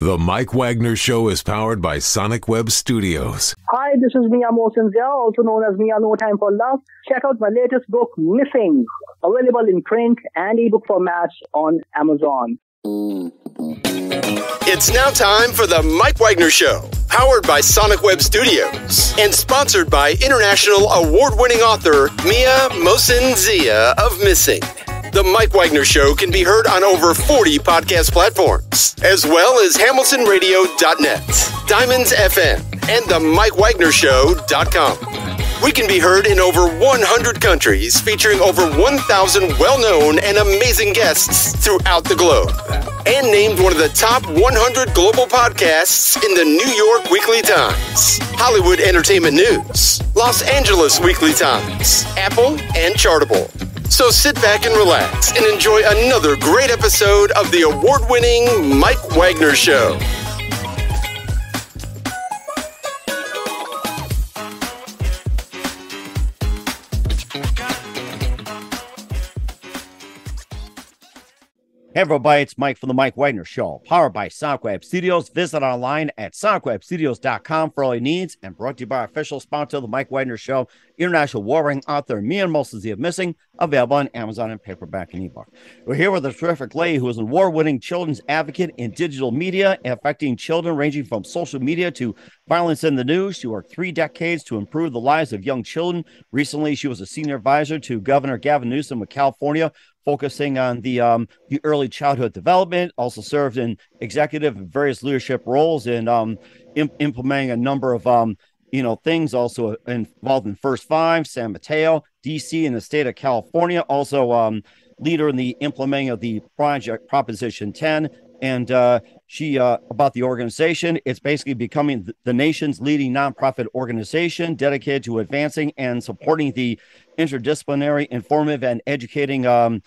The Mike Wagner Show is powered by Sonic Web Studios. Hi, this is Mia Mosinzia, also known as Mia No Time for Love. Check out my latest book, Missing, available in print and ebook formats on Amazon. It's now time for the Mike Wagner Show, powered by Sonic Web Studios and sponsored by international award-winning author Mia Mosinzia of Missing. The Mike Wagner Show can be heard on over 40 podcast platforms, as well as HamiltonRadio.net, Diamonds FM, and the MikeWagnerShow.com. We can be heard in over 100 countries, featuring over 1,000 well known and amazing guests throughout the globe. And named one of the top 100 global podcasts in the New York Weekly Times, Hollywood Entertainment News, Los Angeles Weekly Times, Apple, and Chartable. So sit back and relax and enjoy another great episode of the award winning Mike Wagner Show. Hey everybody, it's Mike from the Mike Wagner Show, powered by SonicWeb Studios. Visit online at sonicwebstudios.com for all your needs and brought to you by our official sponsor, the Mike Wagner Show, international warring author Me Mia Mosinzia of Missing, available on Amazon and paperback and ebook. We're here with a terrific lady who is an award-winning children's advocate in digital media, affecting children ranging from social media to violence in the news. She worked three decades to improve the lives of young children. Recently, she was a senior advisor to Governor Gavin Newsom of California focusing on the um, the early childhood development. Also served in executive and various leadership roles in um, imp- implementing a number of um, you know things. Also involved in First Five, San Mateo, D.C., and the state of California. Also um, leader in the implementing of the project Proposition 10. And uh, she uh, about the organization. It's basically becoming the nation's leading nonprofit organization dedicated to advancing and supporting the interdisciplinary, informative, and educating um,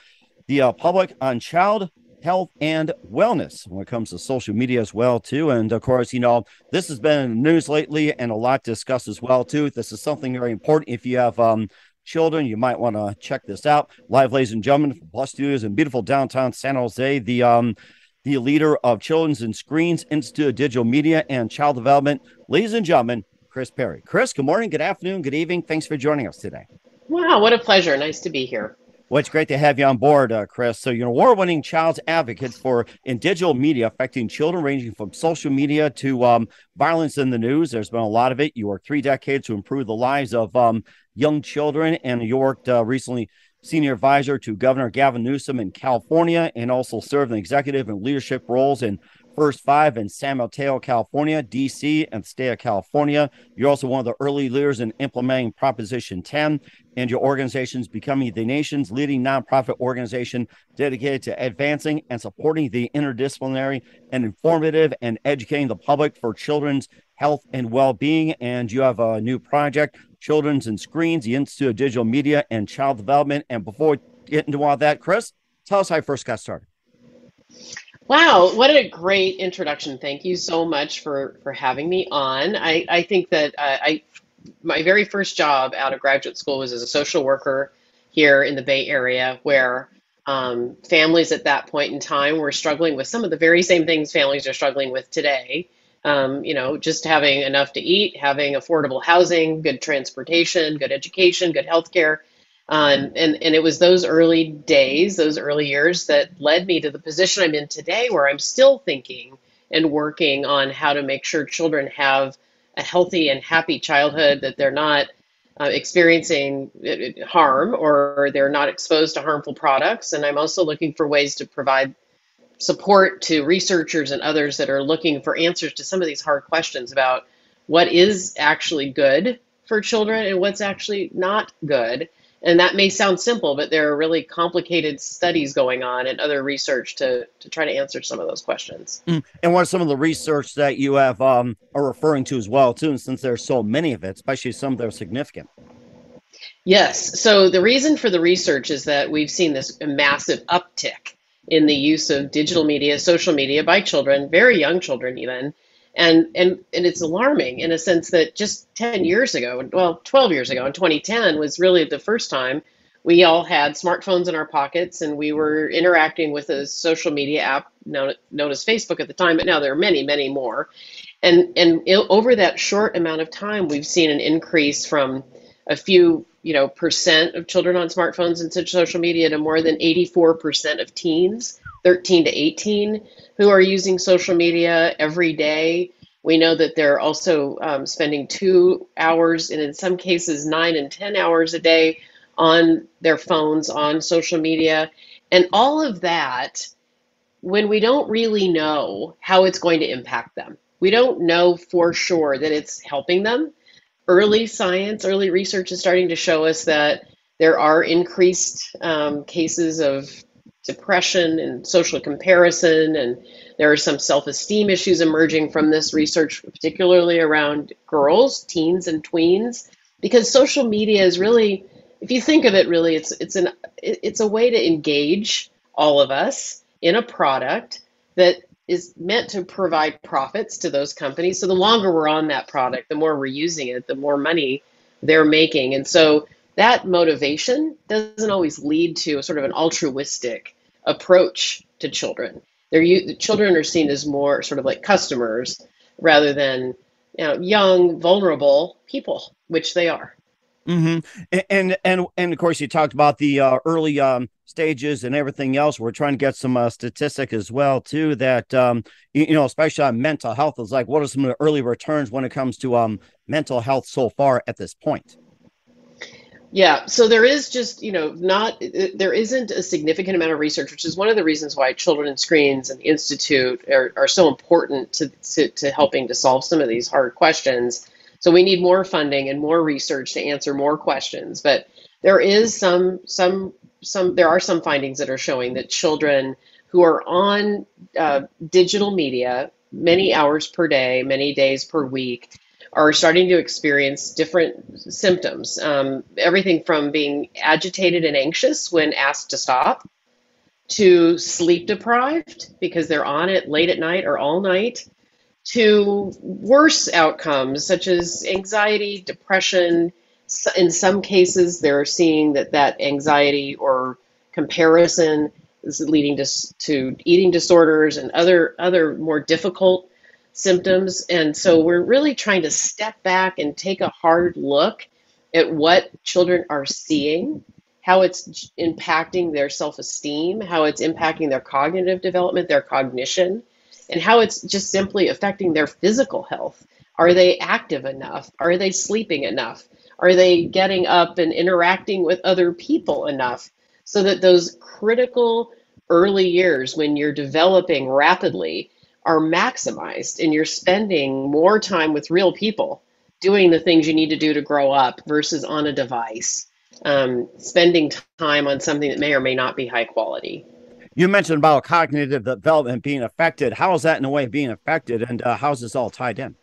the uh, public on child health and wellness when it comes to social media as well too. And of course you know this has been news lately and a lot discussed as well too. This is something very important. If you have um, children you might want to check this out. Live ladies and gentlemen from plus studios in beautiful downtown san jose the um the leader of children's and screens institute of digital media and child development ladies and gentlemen kris perry kris good morning good afternoon good evening thanks for joining us today Wow, what a pleasure. Nice to be here. Well, it's great to have you on board, uh, Kris. So, you're an award winning child's advocate for in digital media affecting children, ranging from social media to um, violence in the news. There's been a lot of it. You worked three decades to improve the lives of um, young children, and you worked uh, recently senior advisor to Governor Gavin Newsom in California, and also served in executive and leadership roles in First Five in San Mateo, California, DC, and the state of California. You're also one of the early leaders in implementing Proposition 10, and your organization is becoming the nation's leading nonprofit organization dedicated to advancing and supporting the interdisciplinary and informative and educating the public for children's health and well-being. And you have a new project, Children's and Screens, the Institute of Digital Media and Child Development. And before we get into all that, Kris, tell us how you first got started. Wow, what a great introduction. Thank you so much for for having me on. I, I think that uh, I my very first job out of graduate school was as a social worker here in the Bay Area, where um, families at that point in time were struggling with some of the very same things families are struggling with today. Um, you know, just having enough to eat, having affordable housing, good transportation, good education, good health care. Um, and, and it was those early days, those early years that led me to the position I'm in today, where I'm still thinking and working on how to make sure children have a healthy and happy childhood, that they're not uh, experiencing uh, harm or they're not exposed to harmful products. And I'm also looking for ways to provide support to researchers and others that are looking for answers to some of these hard questions about what is actually good for children and what's actually not good and that may sound simple, but there are really complicated studies going on and other research to to try to answer some of those questions. Mm. And what are some of the research that you have um, are referring to as well, too? And since there's so many of it, especially some that are significant. Yes. So the reason for the research is that we've seen this massive uptick in the use of digital media, social media by children, very young children even, and and and it's alarming in a sense that just 10 years ago well 12 years ago in 2010 was really the first time we all had smartphones in our pockets and we were interacting with a social media app known, known as Facebook at the time, but now there are many, many more. And, and over that short amount of time, we've seen an increase from a few you know percent of children on smartphones and social media to more than 84% of teens 13 to 18 who are using social media every day we know that they're also um, spending two hours and in some cases nine and 10 hours a day on their phones, on social media. And all of that, when we don't really know how it's going to impact them, we don't know for sure that it's helping them. Early science, early research is starting to show us that there are increased um, cases of depression and social comparison and there are some self esteem issues emerging from this research, particularly around girls, teens, and tweens, because social media is really, if you think of it, really, it's it's an it's a way to engage all of us in a product that is meant to provide profits to those companies. So the longer we're on that product, the more we're using it, the more money they're making, and so that motivation doesn't always lead to a sort of an altruistic approach to children they're the children are seen as more sort of like customers rather than you know, young, vulnerable people, which they are. Mm-hmm. And and and of course, you talked about the uh, early um, stages and everything else. We're trying to get some uh, statistic as well too. That um, you, you, know, especially on mental health, is like what are some of the early returns when it comes to um, mental health so far at this point? Yeah, so there is just, you know, not, there isn't a significant amount of research, which is one of the reasons why Children and Screens and the Institute are, are so important to, to, to helping to solve some of these hard questions. So we need more funding and more research to answer more questions. But there is some, some, some, there are some findings that are showing that children who are on uh, digital media many hours per day, many days per week, are starting to experience different symptoms. Um, everything from being agitated and anxious when asked to stop, to sleep deprived because they're on it late at night or all night, to worse outcomes such as anxiety, depression. In some cases, they're seeing that that anxiety or comparison is leading to, to eating disorders and other other more difficult symptoms. And so we're really trying to step back and take a hard look at what children are seeing, how it's impacting their self esteem, how it's impacting their cognitive development, their cognition, and how it's just simply affecting their physical health. Are they active enough? Are they sleeping enough? Are they getting up and interacting with other people enough so that those critical early years when you're developing rapidly are maximized and you're spending more time with real people doing the things you need to do to grow up versus on a device, um, spending time on something that may or may not be high quality. You mentioned about cognitive development being affected. How is that in a way being affected, and uh, how's this all tied in?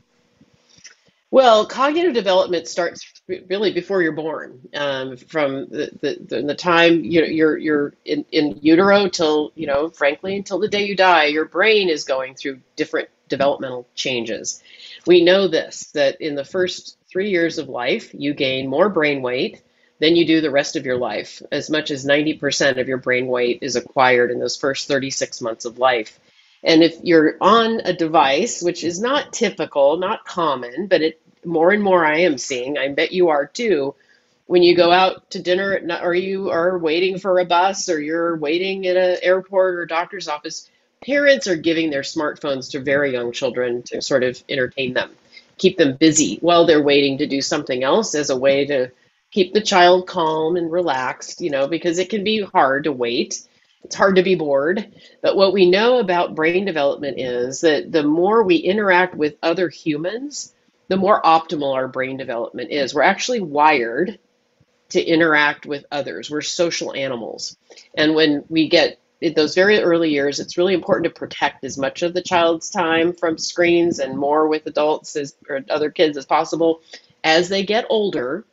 Well, cognitive development starts really before you're born. Um, from the, the, the time you know, you're you're in, in utero till you know, frankly, until the day you die, your brain is going through different developmental changes. We know this that in the first three years of life, you gain more brain weight than you do the rest of your life. As much as 90% of your brain weight is acquired in those first 36 months of life. And if you're on a device, which is not typical, not common, but it more and more I am seeing, I bet you are too, when you go out to dinner or you are waiting for a bus or you're waiting at an airport or doctor's office, parents are giving their smartphones to very young children to sort of entertain them, keep them busy while they're waiting to do something else as a way to keep the child calm and relaxed, you know, because it can be hard to wait it's hard to be bored. But what we know about brain development is that the more we interact with other humans, the more optimal our brain development is. We're actually wired to interact with others. We're social animals. And when we get in those very early years, it's really important to protect as much of the child's time from screens and more with adults as, or other kids as possible. As they get older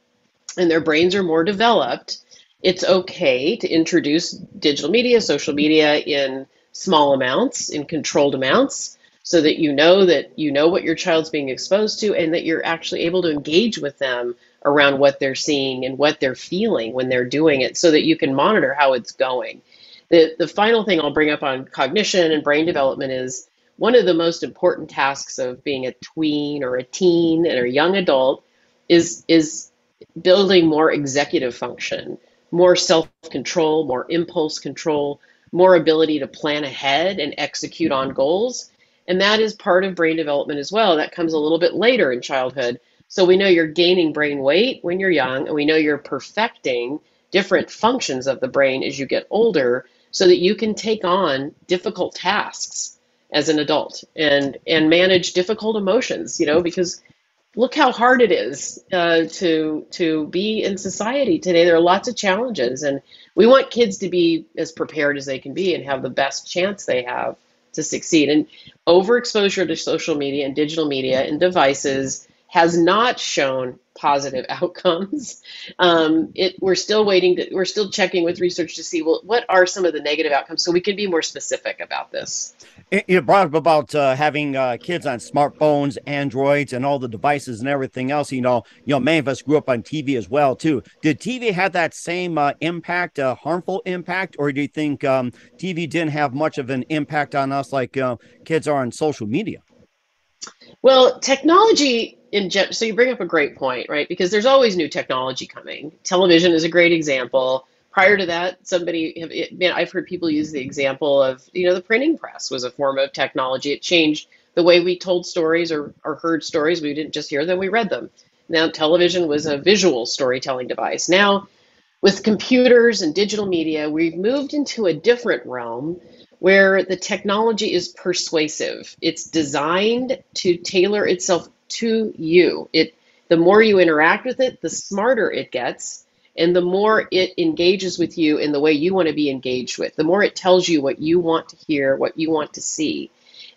and their brains are more developed, it's okay to introduce digital media, social media in small amounts, in controlled amounts, so that you know that you know what your child's being exposed to and that you're actually able to engage with them around what they're seeing and what they're feeling when they're doing it so that you can monitor how it's going. The, the final thing I'll bring up on cognition and brain development is one of the most important tasks of being a tween or a teen or a young adult is, is building more executive function, more self control, more impulse control, more ability to plan ahead and execute on goals. And that is part of brain development as well. That comes a little bit later in childhood. So we know you're gaining brain weight when you're young, and we know you're perfecting different functions of the brain as you get older so that you can take on difficult tasks as an adult and and manage difficult emotions you know because look how hard it is uh, to to be in society today. There are lots of challenges and we want kids to be as prepared as they can be and have the best chance they have to succeed. And overexposure to social media and digital media and devices has not shown positive outcomes. Um, it, we're still waiting. To, we're still checking with research to see well, what are some of the negative outcomes, so we can be more specific about this. You brought up about uh, having uh, kids on smartphones, androids, and all the devices and everything else. You know, you know, many of us grew up on TV as well too. Did TV have that same uh, impact, uh, harmful impact, or do you think um, TV didn't have much of an impact on us like uh, kids are on social media? Well, technology in gen- so you bring up a great point, right? Because there's always new technology coming. Television is a great example. Prior to that, somebody, have, man, I've heard people use the example of, you know, the printing press was a form of technology. It changed the way we told stories or, or heard stories. We didn't just hear them, we read them. Now, television was a visual storytelling device. Now, with computers and digital media, we've moved into a different realm where the technology is persuasive. It's designed to tailor itself to you. It the more you interact with it, the smarter it gets, and the more it engages with you in the way you want to be engaged with. The more it tells you what you want to hear, what you want to see.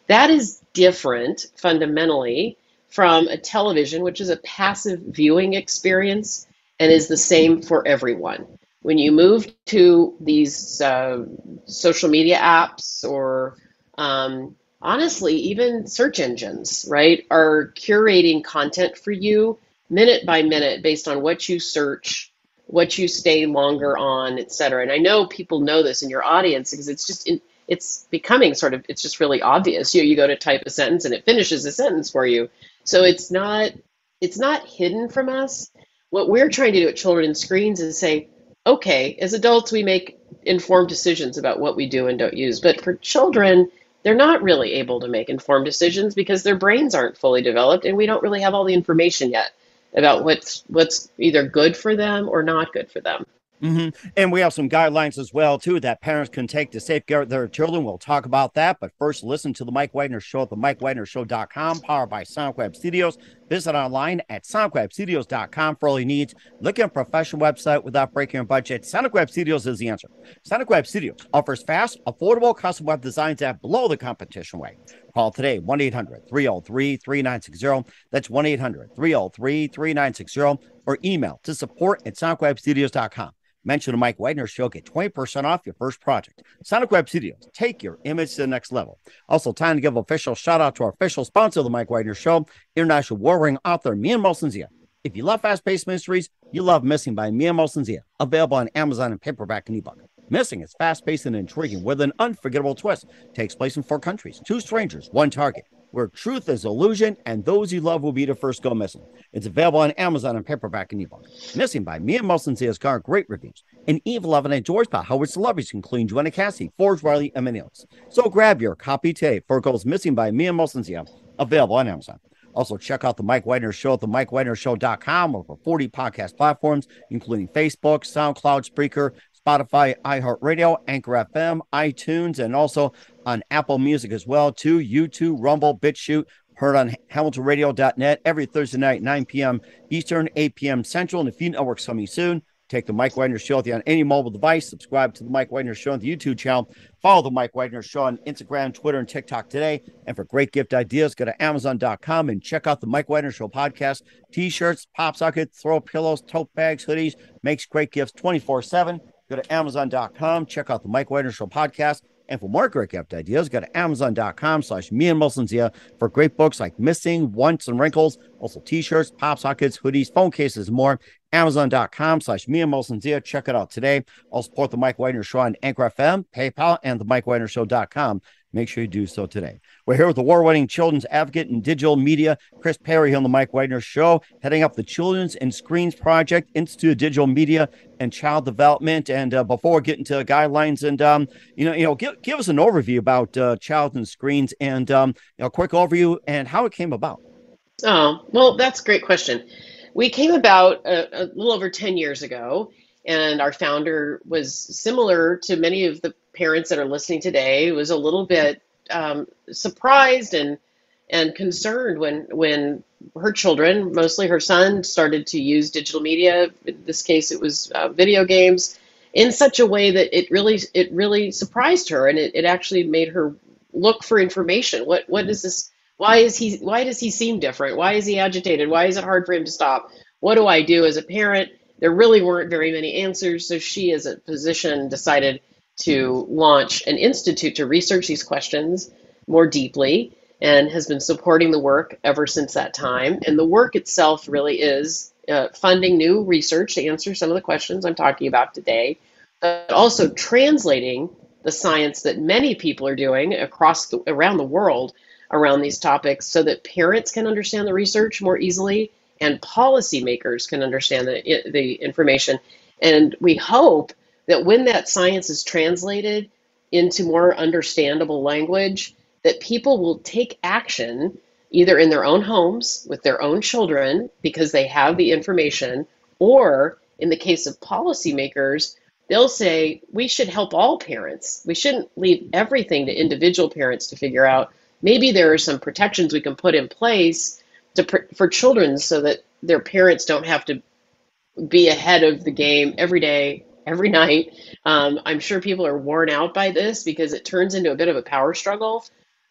That is different fundamentally from a television, which is a passive viewing experience and is the same for everyone. When you move to these uh, social media apps or um, honestly, even search engines, right, are curating content for you minute by minute based on what you search, what you stay longer on, et cetera. And I know people know this in your audience because it's just in, it's becoming sort of it's just really obvious. You know you go to type a sentence and it finishes a sentence for you. So it's not it's not hidden from us. What we're trying to do at Children's Screens is say, okay, as adults we make informed decisions about what we do and don't use, but for children they're not really able to make informed decisions because their brains aren't fully developed and we don't really have all the information yet about what's what's either good for them or not good for them. Mm-hmm. And we have some guidelines as well too that parents can take to safeguard their children. We'll talk about that, but first, listen to the Mike Wagner Show at the MikeWagnerShow.com, powered by SonicWeb Studios. Visit online at SonicWebStudios.com for all your needs. Look at a professional website without breaking your budget. SonicWeb Studios is the answer. SonicWeb Studios offers fast, affordable custom web designs at below the competition rate. Call today 1 800 303 3960. That's 1 800 303 3960 or email to support at SonicWebStudios.com. Mention the Mike Wagner Show, get 20% off your first project. Sonic Web Studios, take your image to the next level. Also, time to give official shout out to our official sponsor of the Mike Wagner Show, international war ring author Mia Molson Zia. If you love fast paced mysteries, you love Missing by Mia Molson Zia, available on Amazon and paperback and ebook. Missing is fast paced and intriguing with an unforgettable twist. Takes place in four countries, two strangers, one target where truth is illusion and those you love will be the first go missing. It's available on Amazon and paperback and ebook. Missing by Mia Molson has garnered great reviews. And Eve Levin and George Pa, Howard celebrities including Joanna Cassidy, Forbes Riley, and many others. So grab your copy today for Goes Missing by Mia Molson available on Amazon. Also, check out the Mike Wagner Show at the MikeWagnerShow.com over 40 podcast platforms, including Facebook, SoundCloud, Spreaker, Spotify, iHeartRadio, Anchor FM, iTunes, and also on Apple Music as well, too. YouTube, Rumble, BitChute, heard on HamiltonRadio.net every Thursday night, 9 p.m. Eastern, 8 p.m. Central, and a few networks coming soon. Take the Mike Wagner Show with you on any mobile device. Subscribe to the Mike Wagner Show on the YouTube channel. Follow the Mike Wagner Show on Instagram, Twitter, and TikTok today. And for great gift ideas, go to Amazon.com and check out the Mike Wagner Show podcast. T-shirts, pop sockets, throw pillows, tote bags, hoodies. Makes great gifts 24-7. Go to Amazon.com. Check out the Mike Wagner Show podcast. And for more great gift ideas, go to amazon.com slash me and Wilson Zia for great books like Missing, Once and Wrinkles, also t-shirts, pop sockets, hoodies, phone cases, and more. Amazon.com slash me and Wilson Zia. Check it out today. I'll support the Mike Wagner Show on Anchor FM, PayPal, and the MikeWagnerShow.com. Make sure you do so today. We're here with the award winning children's advocate in digital media, Kris Perry, here on the Mike Wagner Show, heading up the Children's and Screens Project, Institute of Digital Media and Child Development. And uh, before getting to guidelines, and um, you know, you know, give, give us an overview about uh, Child and Screens, and um, you know, a quick overview and how it came about. Oh, well, that's a great question. We came about a, a little over 10 years ago, and our founder was similar to many of the parents that are listening today was a little bit um, surprised and and concerned when when her children, mostly her son, started to use digital media. In this case, it was uh, video games in such a way that it really it really surprised her, and it, it actually made her look for information. What what is this? Why is he? Why does he seem different? Why is he agitated? Why is it hard for him to stop? What do I do as a parent? There really weren't very many answers, so she, as a physician, decided to launch an institute to research these questions more deeply and has been supporting the work ever since that time. And the work itself really is uh, funding new research to answer some of the questions I'm talking about today, but also translating the science that many people are doing across the, around the world around these topics so that parents can understand the research more easily and policymakers can understand the, the information. And we hope that when that science is translated into more understandable language, that people will take action either in their own homes with their own children because they have the information, or in the case of policymakers, they'll say we should help all parents. We shouldn't leave everything to individual parents to figure out. Maybe there are some protections we can put in place to for children so that their parents don't have to be ahead of the game every day every night. Um, I'm sure people are worn out by this because it turns into a bit of a power struggle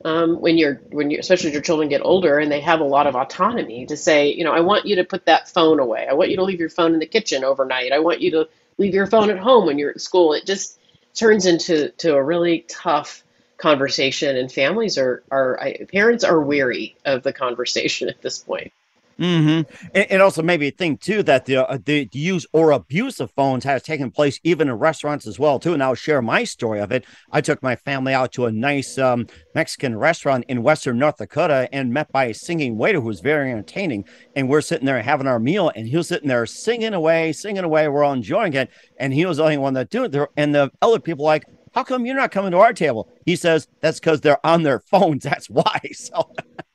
um, when you're when you especially as your children get older and they have a lot of autonomy to say, you know, I want you to put that phone away. I want you to leave your phone in the kitchen overnight. I want you to leave your phone at home when you're at school. It just turns into to a really tough conversation, and families are are I, parents are weary of the conversation at this point. Mm-hmm. And, and, also maybe think too that the, uh, the use or abuse of phones has taken place even in restaurants as well too. And I'll share my story of it. I took my family out to a nice um, Mexican restaurant in Western North Dakota and met by a singing waiter who was very entertaining. And we're sitting there having our meal, and he was sitting there singing away, singing away. We're all enjoying it, and he was the only one that do it. And the other people like, how come you're not coming to our table? He says that's because they're on their phones. That's why. So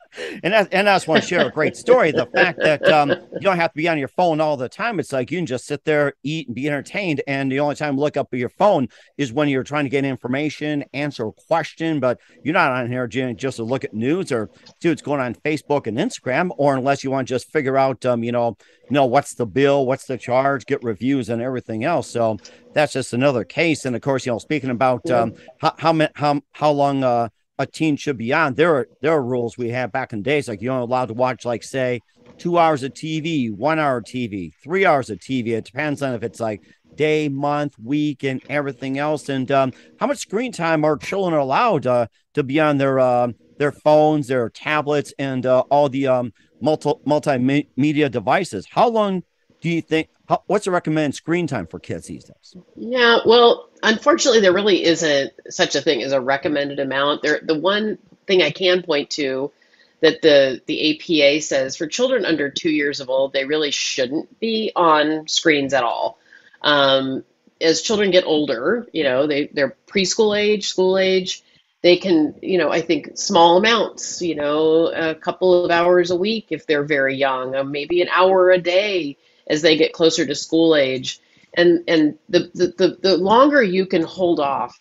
and I, and I just want to share a great story. The fact that um, you don't have to be on your phone all the time. It's like you can just sit there, eat, and be entertained. And the only time you look up at your phone is when you're trying to get information, answer a question. But you're not on here just to look at news or see what's going on Facebook and Instagram, or unless you want to just figure out, um, you know, you know what's the bill, what's the charge, get reviews and everything else. So that's just another case. And of course, you know, speaking about um, how how how how long. Uh, a teen should be on. There are there are rules we had back in days, like you're not allowed to watch like say two hours of TV, one hour of TV, three hours of TV. It depends on if it's like day, month, week, and everything else. And um, how much screen time are children allowed uh, to be on their uh, their phones, their tablets, and uh, all the um, multi multimedia devices? How long do you think? What's the recommended screen time for kids these days? Yeah, well, unfortunately, there really isn't such a thing as a recommended amount. There, the one thing I can point to that the the APA says for children under two years of old, they really shouldn't be on screens at all. Um, as children get older, you know, they they're preschool age, school age. They can, you know, I think small amounts, you know, a couple of hours a week if they're very young, uh, maybe an hour a day as they get closer to school age. And and the, the the, the longer you can hold off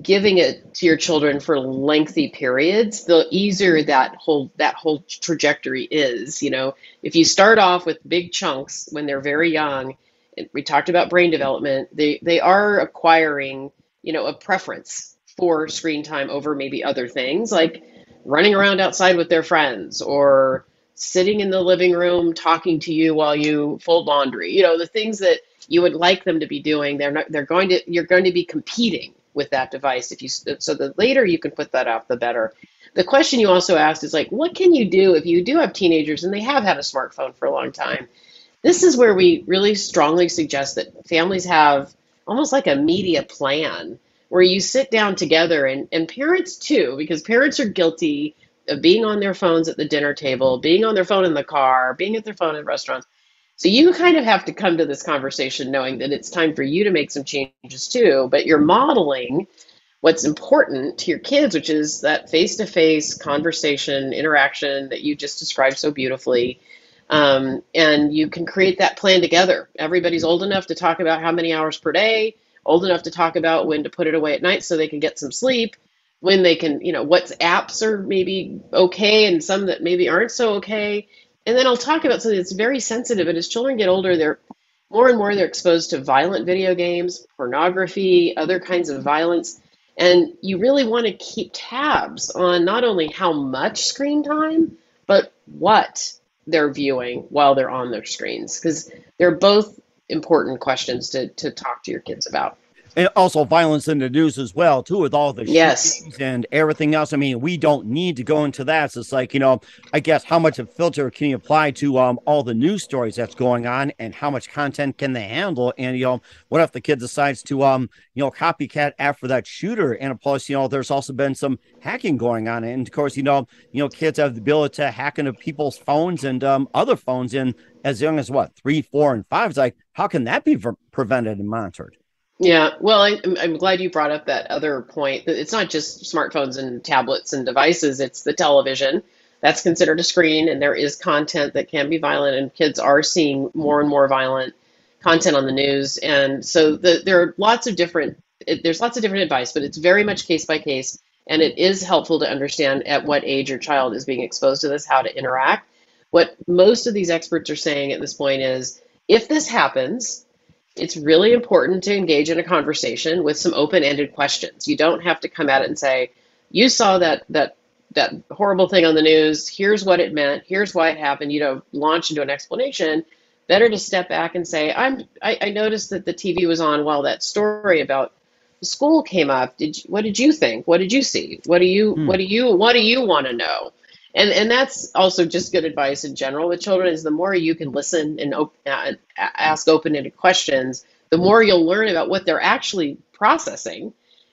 giving it to your children for lengthy periods the easier that whole that whole trajectory is you know. If you start off with big chunks when they're very young we talked about brain development they they are acquiring you know a preference for screen time over maybe other things like running around outside with their friends or sitting in the living room talking to you while you fold laundry you know the things that you would like them to be doing they're not they're going to you're going to be competing with that device. If you so the later you can put that off, the better. The question you also asked is like, what can you do if you do have teenagers and they have had a smartphone for a long time? This is where we really strongly suggest that families have almost like a media plan where you sit down together and, and parents too, because parents are guilty being on their phones at the dinner table, being on their phone in the car, being at their phone in restaurants. So you kind of have to come to this conversation knowing that it's time for you to make some changes too, but you're modeling what's important to your kids, which is that face to face conversation, interaction that you just described so beautifully. Um, and you can create that plan together. Everybody's old enough to talk about how many hours per day, old enough to talk about when to put it away at night so they can get some sleep, when they can, you know, what apps are maybe okay and some that maybe aren't so okay. And then I'll talk about something that's very sensitive. And as children get older, they're more and more they're exposed to violent video games, pornography, other kinds of violence. And you really want to keep tabs on not only how much screen time, but what they're viewing while they're on their screens, because they're both important questions to, to talk to your kids about and also violence in the news as well too with all the yes. and everything else. I mean we don't need to go into that. So it's like you know i guess how much of filter can you apply to um, all the news stories that's going on and how much content can they handle? And you know what if the kid decides to um you know copycat after that shooter? And plus you know there's also been some hacking going on. And of course you know you know kids have the ability to hack into people's phones and um, other phones in as young as what three four and five. It's like how can that be pre- prevented and monitored yeah, well, I, I'm glad you brought up that other point. It's not just smartphones and tablets and devices, it's the television. That's considered a screen, and there is content that can be violent, and kids are seeing more and more violent content on the news. And so the, there are lots of different, it, there's lots of different advice, but it's very much case by case, and it is helpful to understand at what age your child is being exposed to this, how to interact. What most of these experts are saying at this point is if this happens, it's really important to engage in a conversation with some open-ended questions. You don't have to come at it and say, "You saw that that that horrible thing on the news. Here's what it meant. Here's why it happened." You know, launch into an explanation. Better to step back and say, "I'm. I, I noticed that the TV was on while that story about the school came up. Did you, what did you think? What did you see? What do you hmm. what do you what do you want to know?" And and that's also just good advice in general with children is the more you can listen and op- uh, ask open-ended questions the more you'll learn about what they're actually processing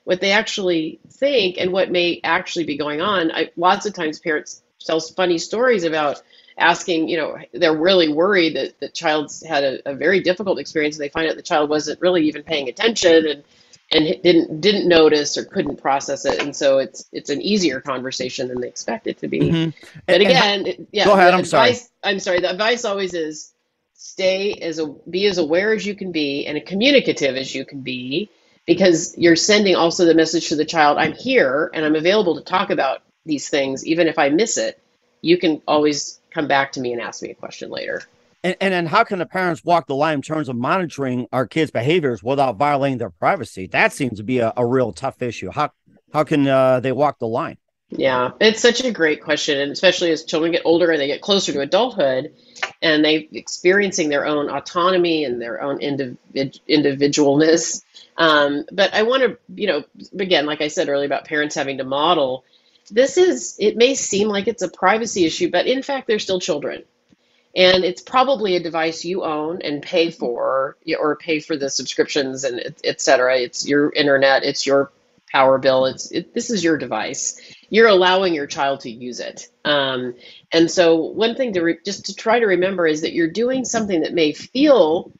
what they actually think and what may actually be going on. I, lots of times parents tell funny stories about asking you know they're really worried that the child's had a, a very difficult experience and they find out the child wasn't really even paying attention and and didn't didn't notice or couldn't process it, and so it's it's an easier conversation than they expect it to be. Mm-hmm. But again, and, yeah. Go ahead. I'm advice, sorry. I'm sorry. The advice always is stay as a be as aware as you can be and communicative as you can be, because you're sending also the message to the child: I'm here and I'm available to talk about these things, even if I miss it. You can always come back to me and ask me a question later. And, and then how can the parents walk the line in terms of monitoring our kids' behaviors without violating their privacy? That seems to be a, a real tough issue. How how can uh, they walk the line? Yeah, it's such a great question, and especially as children get older and they get closer to adulthood, and they experiencing their own autonomy and their own individ- individualness. Um, but I want to, you know, again, like I said earlier about parents having to model. This is it may seem like it's a privacy issue, but in fact, they're still children and it's probably a device you own and pay for or pay for the subscriptions and et cetera. It's your internet it's your power bill it's it, this is your device. You're allowing your child to use it. Um, and so one thing to re- just to try to remember is that you're doing something that may feel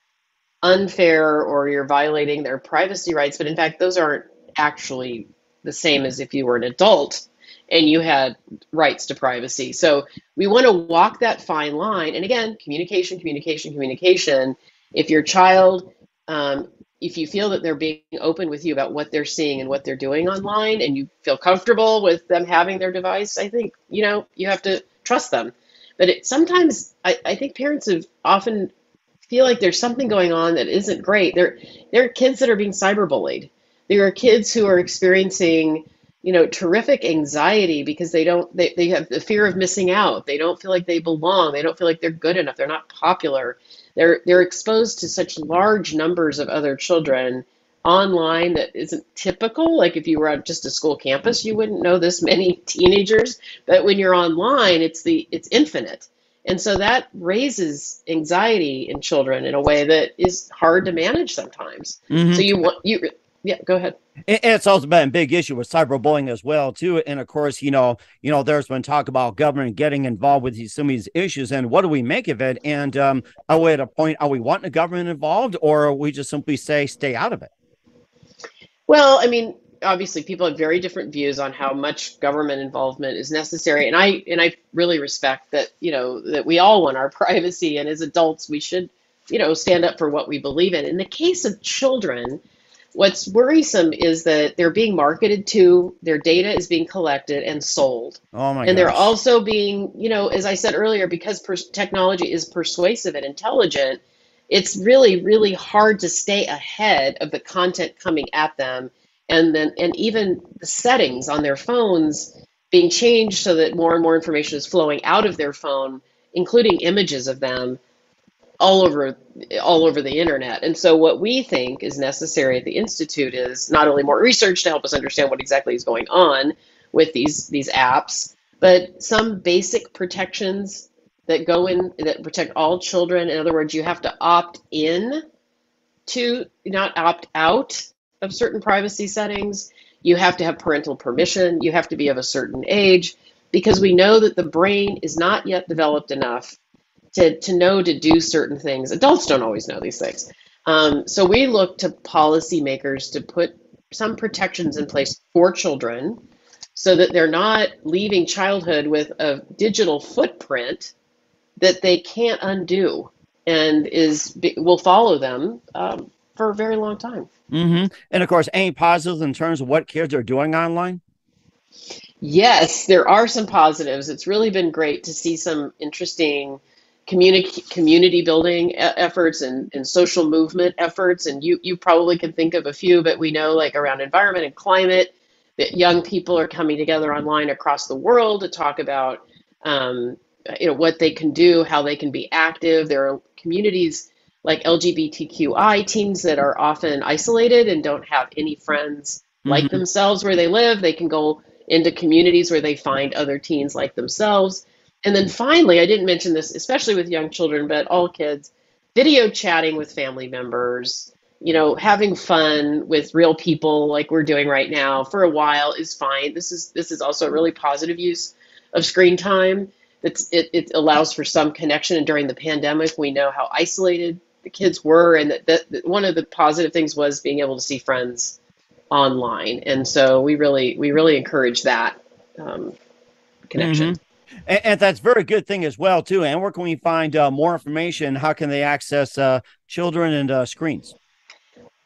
unfair or you're violating their privacy rights but in fact those aren't actually the same as if you were an adult and you had rights to privacy. So we want to walk that fine line. And again, communication, communication, communication. If your child, um, if you feel that they're being open with you about what they're seeing and what they're doing online, and you feel comfortable with them having their device, I think you know you have to trust them. But it, sometimes I, I think parents have often feel like there's something going on that isn't great. There, there are kids that are being cyberbullied. There are kids who are experiencing you know terrific anxiety because they don't they, they have the fear of missing out they don't feel like they belong they don't feel like they're good enough they're not popular they're they're exposed to such large numbers of other children online that isn't typical. Like if you were at just a school campus, you wouldn't know this many teenagers. But when you're online, it's the it's infinite. And so that raises anxiety in children in a way that is hard to manage sometimes. Mm-hmm. So you want you yeah, go ahead. And it's also been a big issue with cyberbullying as well, too. And of course, you know, you know, there's been talk about government getting involved with these, some of these issues. And what do we make of it? And um, are we at a point? Are we wanting the government involved, or are we just simply say stay out of it? Well, I mean, obviously, people have very different views on how much government involvement is necessary, and I and I really respect that. You know, that we all want our privacy, and as adults, we should, you know, stand up for what we believe in. In the case of children What's worrisome is that they're being marketed to, their data is being collected and sold. Oh my And they're also being, you know, as I said earlier, because per- technology is persuasive and intelligent, it's really, really hard to stay ahead of the content coming at them. And then, and even the settings on their phones being changed so that more and more information is flowing out of their phone, including images of them all over all over the internet. And so what we think is necessary at the institute is not only more research to help us understand what exactly is going on with these these apps, but some basic protections that go in that protect all children. In other words, you have to opt in to not opt out of certain privacy settings. You have to have parental permission. You have to be of a certain age because we know that the brain is not yet developed enough to, to know to do certain things. Adults don't always know these things. Um, so we look to policymakers to put some protections in place for children so that they're not leaving childhood with a digital footprint that they can't undo and is will follow them um, for a very long time. Mm-hmm. And of course, any positives in terms of what kids are doing online? Yes, there are some positives. It's really been great to see some interesting community community building efforts and, and social movement efforts and you you probably can think of a few but we know like around environment and climate that young people are coming together online across the world to talk about um, you know what they can do how they can be active. There are communities like lgbtqi teens that are often isolated and don't have any friends mm-hmm. like themselves where they live. They can go into communities where they find other teens like themselves and then finally, I didn't mention this, especially with young children, but all kids, video chatting with family members, you know, having fun with real people like we're doing right now for a while is fine. This is this is also a really positive use of screen time. It's, it, it allows for some connection. And during the pandemic, we know how isolated the kids were, and that, that one of the positive things was being able to see friends online. And so we really we really encourage that um, connection. Mm-hmm. And, and, that's very good thing as well too. And where can we find uh, more information? How can they access uh, children and uh, screens?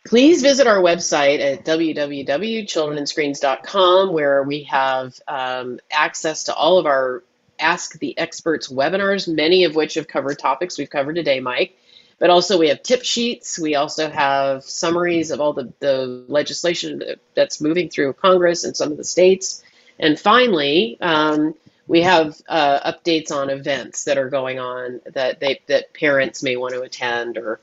Please visit our website at www.childrenandscreens.com, where we have um, access to all of our Ask the Experts webinars, many of which have covered topics we've covered today, Mike. But also, we have tip sheets. We also have summaries of all the, the legislation that's moving through Congress and some of the states. And finally, um, we have uh, updates on events that are going on that they that parents may want to attend or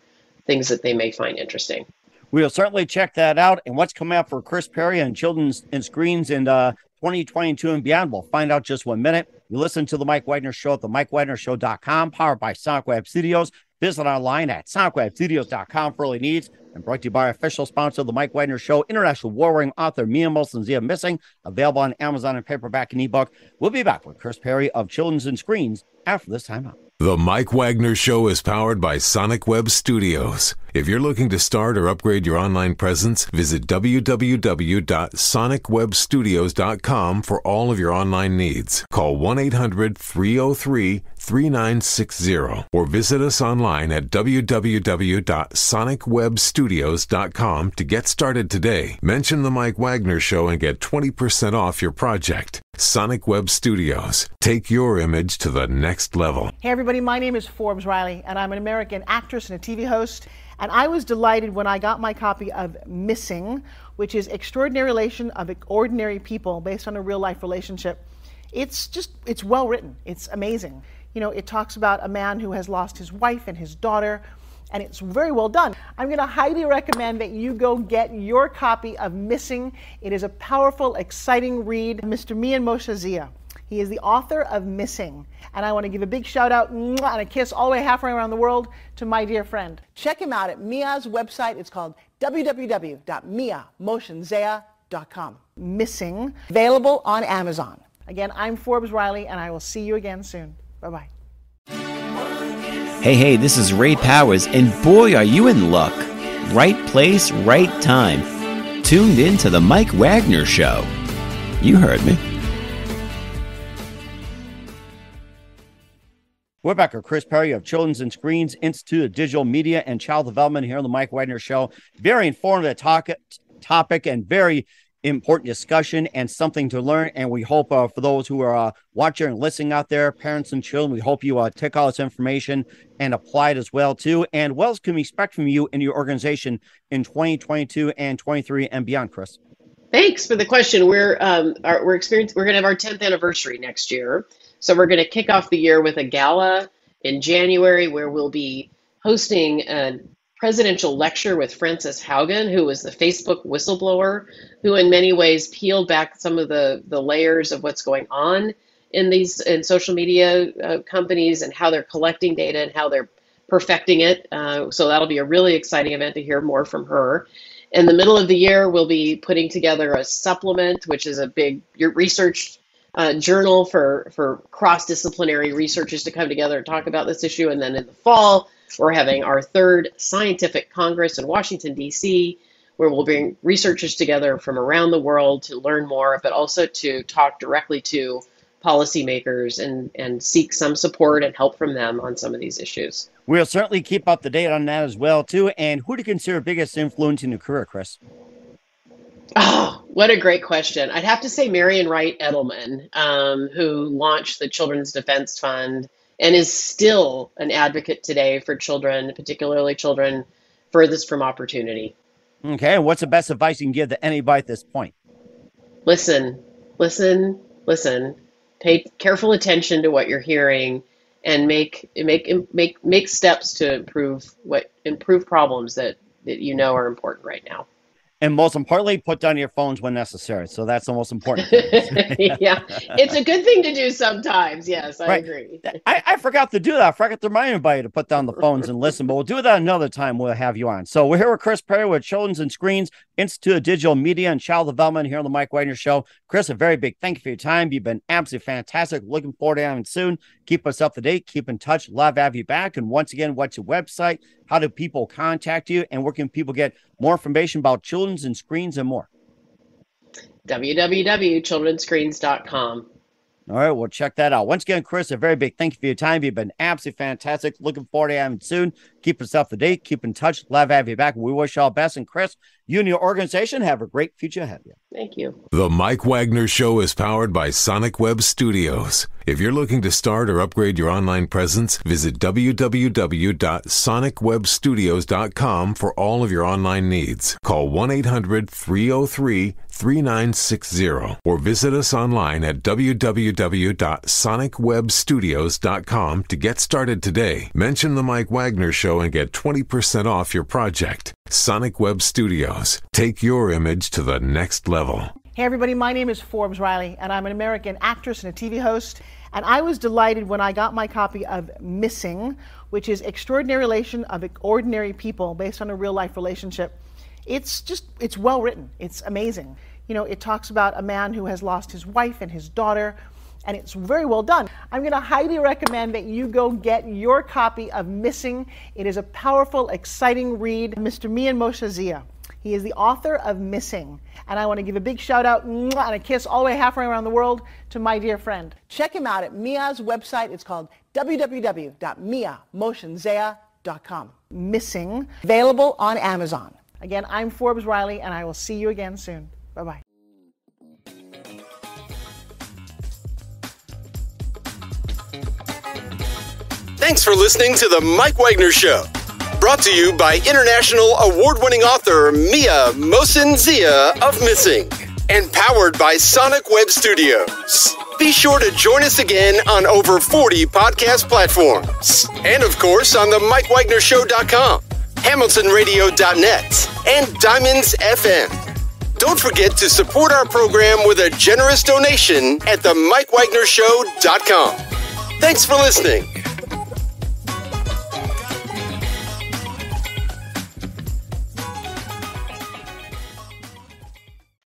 things that they may find interesting. We'll certainly check that out. And what's coming up for Kris Perry and Children's and Screens in uh, 2022 and beyond, we'll find out just one minute. You listen to the Mike Wagner Show at the MikeWagnerShow.com, powered by Sonic Web Studios. Visit online at sonicwebstudios.com for early needs and brought to you by official sponsor the Mike Wagner Show, international warring author Mia Molson Zia Missing, available on Amazon and paperback and ebook. We'll be back with Kris Perry of Children's and Screens after this time out. The Mike Wagner Show is powered by Sonic Web Studios. If you're looking to start or upgrade your online presence, visit www.sonicwebstudios.com for all of your online needs. Call 1 800 303 3960 or visit us online at www.sonicwebstudios.com to get started today. Mention the Mike Wagner Show and get 20% off your project. Sonic Web Studios. Take your image to the next level. Hey, everybody, my name is Forbes Riley, and I'm an American actress and a TV host. And I was delighted when I got my copy of Missing, which is Extraordinary Relation of Ordinary People based on a real life relationship. It's just, it's well written, it's amazing. You know, it talks about a man who has lost his wife and his daughter, and it's very well done. I'm going to highly recommend that you go get your copy of Missing. It is a powerful, exciting read. Mr. Mian Moshe Zia. He is the author of Missing. And I want to give a big shout out and a kiss all the way halfway around the world to my dear friend. Check him out at Mia's website. It's called www.miamotionsea.com. Missing, available on Amazon. Again, I'm Forbes Riley, and I will see you again soon. Bye bye. Hey, hey, this is Ray Powers, and boy, are you in luck. Right place, right time. Tuned in to The Mike Wagner Show. You heard me. We're back with Kris Perry of Children's and Screens Institute of Digital Media and Child Development here on the Mike Wagner Show. Very informative talk, topic and very important discussion and something to learn. And we hope uh, for those who are uh, watching and listening out there, parents and children, we hope you uh, take all this information and apply it as well too. And what else can we expect from you and your organization in 2022 and 23 and beyond, Kris? Thanks for the question. We're um, our, we're experiencing we're going to have our 10th anniversary next year, so we're going to kick off the year with a gala in January where we'll be hosting a presidential lecture with Frances Haugen, who was the Facebook whistleblower, who in many ways peeled back some of the, the layers of what's going on in these in social media uh, companies and how they're collecting data and how they're perfecting it. Uh, so that'll be a really exciting event to hear more from her. In the middle of the year, we'll be putting together a supplement, which is a big research uh, journal for, for cross disciplinary researchers to come together and talk about this issue. And then in the fall, we're having our third scientific congress in Washington, D.C., where we'll bring researchers together from around the world to learn more, but also to talk directly to policymakers and, and seek some support and help from them on some of these issues. We'll certainly keep up to date on that as well, too. And who do you consider biggest influence in your career, Kris? Oh, what a great question. I'd have to say Marian Wright Edelman, um, who launched the Children's Defense Fund and is still an advocate today for children, particularly children furthest from opportunity. Okay, what's the best advice you can give to anybody at this point? Listen, listen, listen. Pay careful attention to what you're hearing, and make make make make steps to improve what improve problems that that you know are important right now and most importantly, put down your phones when necessary. So that's the most important. yeah, it's a good thing to do sometimes. Yes, I right. agree. I, I forgot to do that. I forgot to remind everybody to put down the phones and listen, but we'll do that another time. We'll have you on. So we're here with Kris Perry with Children's and Screens Institute of Digital Media and Child Development here on the Mike Wagner Show. Kris, a very big thank you for your time. You've been absolutely fantastic. Looking forward to having soon. Keep us up to date. Keep in touch. Love to have you back. And once again, what's your website? How do people contact you? And where can people get more information about children's and screens and more? www.childrenscreens.com. All right, well, check that out. Once again, Kris, a very big thank you for your time. You've been absolutely fantastic. Looking forward to having you soon. Keep us up to date. Keep in touch. Love to have you back. We wish you all best. And Kris, you and your organization have a great future ahead of you. Thank you. The Mike Wagner Show is powered by Sonic Web Studios. If you're looking to start or upgrade your online presence, visit www.sonicwebstudios.com for all of your online needs. Call 1 800 303 3960 or visit us online at www.sonicwebstudios.com to get started today. Mention the Mike Wagner Show and get 20% off your project. Sonic Web Studios. Take your image to the next level. Hey, everybody, my name is Forbes Riley, and I'm an American actress and a TV host. And I was delighted when I got my copy of Missing, which is Extraordinary Relation of Ordinary People based on a real life relationship. It's just, it's well written. It's amazing you know, it talks about a man who has lost his wife and his daughter, and it's very well done. I'm going to highly recommend that you go get your copy of Missing. It is a powerful, exciting read. Mr. Mia Mohsen Zia. He is the author of Missing. And I want to give a big shout out and a kiss all the way halfway around the world to my dear friend. Check him out at Mia's website. It's called www.miamotionsea.com. Missing, available on Amazon. Again, I'm Forbes Riley, and I will see you again soon. Bye bye. Thanks for listening to The Mike Wagner Show. Brought to you by international award winning author Mia Mohsen Zia of Missing and powered by Sonic Web Studios. Be sure to join us again on over 40 podcast platforms and, of course, on the MikeWagnerShow.com. HamiltonRadio.net, and Diamonds FM. Don't forget to support our program with a generous donation at the MikeWagnerShow.com. Thanks for listening.